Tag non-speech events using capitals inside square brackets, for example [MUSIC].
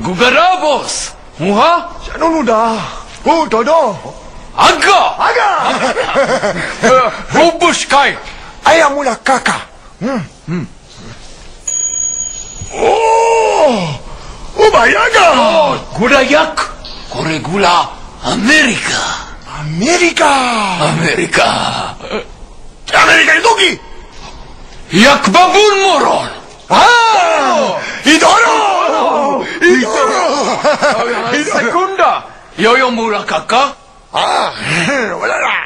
Gugara, boss. Muha? Ano no da? Oh, todo. Aga! Aga! Uh, Robushkai! Ayam mula kaka. Hmm. Hmm. Oh! Oh, bayaga! Oh, Gudayak! Kore gula Amerika! Amerika! Amerika! Amerika idogi! Yak babun moron! [LAUGHS] Sekunda. Yo yo murah kakak. Ah, [LAUGHS] olala. Lah.